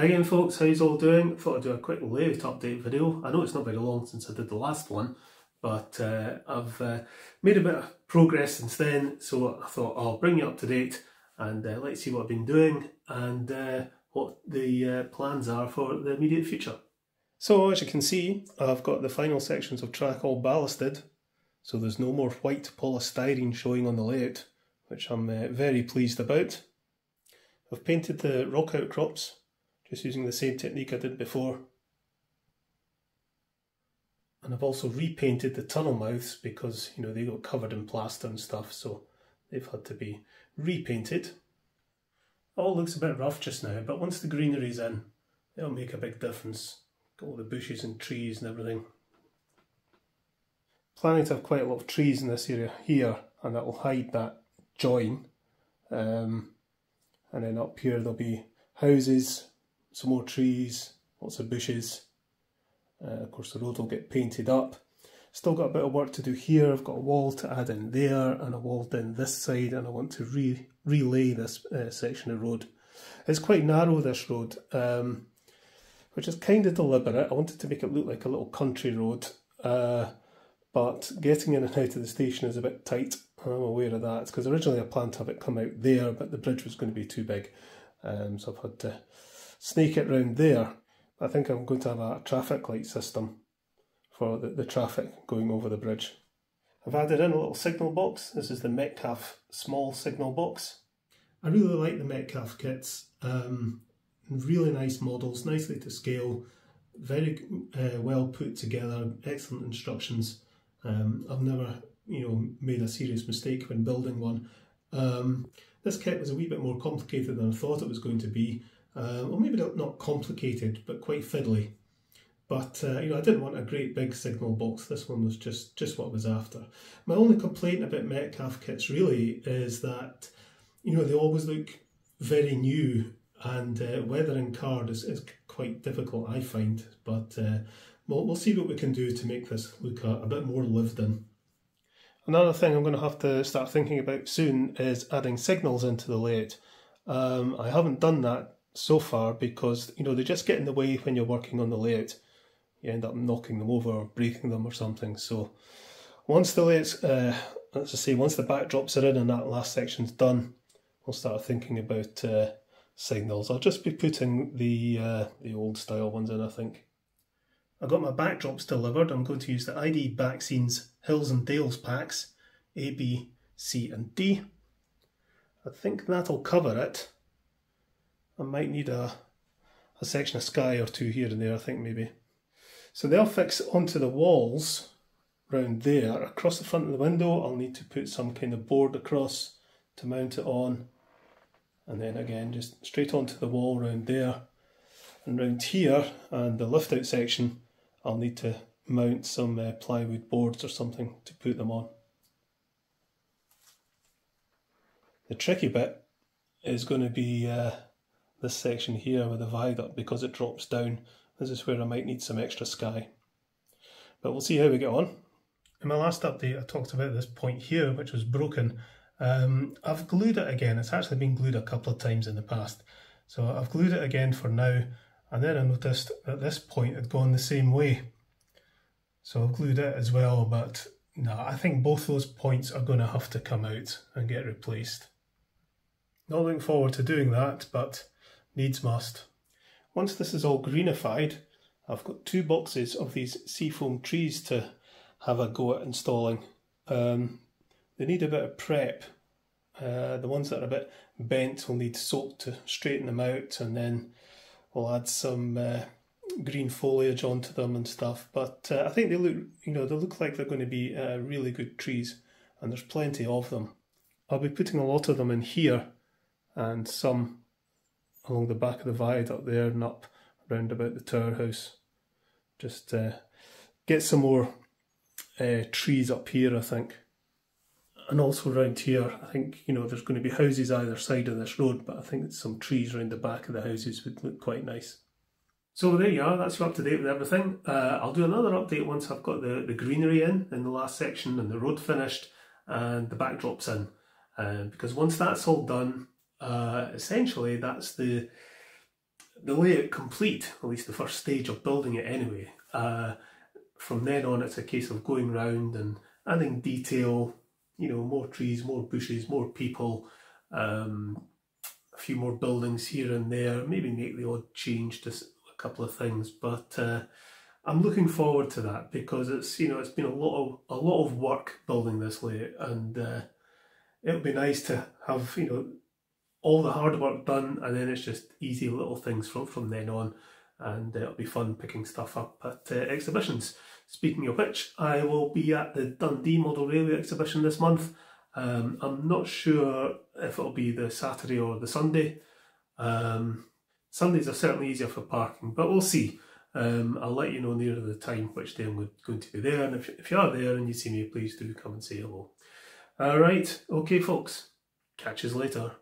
Hi again folks, how's all doing? Thought I'd do a quick layout update video. I know it's not very long since I did the last one, but uh, I've uh, made a bit of progress since then, so I thought I'll bring you up to date and uh, let's see what I've been doing and uh, what the uh, plans are for the immediate future. So as you can see, I've got the final sections of track all ballasted, so there's no more white polystyrene showing on the layout, which I'm uh, very pleased about. I've painted the rock outcrops just using the same technique I did before. And I've also repainted the tunnel mouths because, you know, they got covered in plaster and stuff, so they've had to be repainted. All looks a bit rough just now, but once the greenery's in, it'll make a big difference. Got all the bushes and trees and everything. Planning to have quite a lot of trees in this area here, and that will hide that join. Um, and then up here there'll be houses, some more trees, lots of bushes. Uh, of course the road will get painted up. Still got a bit of work to do here. I've got a wall to add in there and a wall down this side and I want to re relay this uh, section of road. It's quite narrow this road, um, which is kind of deliberate. I wanted to make it look like a little country road, uh, but getting in and out of the station is a bit tight. I'm aware of that because originally I planned to have it come out there, but the bridge was going to be too big. Um, so I've had to snake it round there. I think I'm going to have a traffic light system for the, the traffic going over the bridge. I've added in a little signal box. This is the Metcalfe small signal box. I really like the Metcalfe kits. Um, really nice models, nicely to scale, very uh, well put together, excellent instructions. Um, I've never, you know, made a serious mistake when building one. Um, this kit was a wee bit more complicated than I thought it was going to be uh, well maybe not complicated but quite fiddly but uh, you know I didn't want a great big signal box this one was just just what I was after my only complaint about Metcalfe kits really is that you know they always look very new and uh, weathering card is, is quite difficult I find but uh, we'll, we'll see what we can do to make this look a, a bit more lived in. Another thing I'm going to have to start thinking about soon is adding signals into the layout. Um, I haven't done that so far because you know they just get in the way when you're working on the layout. You end up knocking them over or breaking them or something. So once the layouts, uh, let's just say, once the backdrops are in and that last section's done, we'll start thinking about uh, signals. I'll just be putting the uh, the old style ones in, I think. I got my backdrops delivered. I'm going to use the ID Backscenes Hills and Dales packs, A, B, C and D. I think that'll cover it. I might need a, a section of sky or two here and there, I think maybe. So they'll fix onto the walls round there. Across the front of the window, I'll need to put some kind of board across to mount it on. And then again, just straight onto the wall round there. And round here, and the lift out section, I'll need to mount some uh, plywood boards or something to put them on. The tricky bit is going to be uh, this section here with the viaduct because it drops down. This is where I might need some extra sky. But we'll see how we get on. In my last update I talked about this point here which was broken. Um, I've glued it again. It's actually been glued a couple of times in the past. So I've glued it again for now and then I noticed that this point had gone the same way. So I've glued it as well but no, I think both those points are going to have to come out and get replaced. Not looking forward to doing that but needs must. Once this is all greenified, I've got two boxes of these seafoam trees to have a go at installing. Um, they need a bit of prep. Uh, the ones that are a bit bent will need soap to straighten them out and then we'll add some uh, green foliage onto them and stuff. But uh, I think they look, you know, they look like they're going to be uh, really good trees and there's plenty of them. I'll be putting a lot of them in here and some along the back of the viaduct there and up round about the tower house. Just uh, get some more uh, trees up here, I think. And also around here, I think, you know, there's going to be houses either side of this road, but I think some trees around the back of the houses would look quite nice. So there you are, that's up to date with everything. Uh, I'll do another update once I've got the, the greenery in, in the last section, and the road finished, and the backdrops in. Uh, because once that's all done, uh, essentially that's the the layout complete, at least the first stage of building it anyway. Uh, from then on, it's a case of going round and adding detail, you know, more trees, more bushes, more people, um, a few more buildings here and there, maybe make the odd change to a couple of things. But uh, I'm looking forward to that because it's, you know, it's been a lot of, a lot of work building this layout and uh, it'll be nice to have, you know, all the hard work done and then it's just easy little things from, from then on and uh, it'll be fun picking stuff up at uh, exhibitions. Speaking of which, I will be at the Dundee Model Railway exhibition this month. Um, I'm not sure if it'll be the Saturday or the Sunday. Um, Sundays are certainly easier for parking, but we'll see. Um, I'll let you know nearer the time which day I'm going to be there, and if, if you are there and you see me, please do come and say hello. Alright, okay folks, catch us later.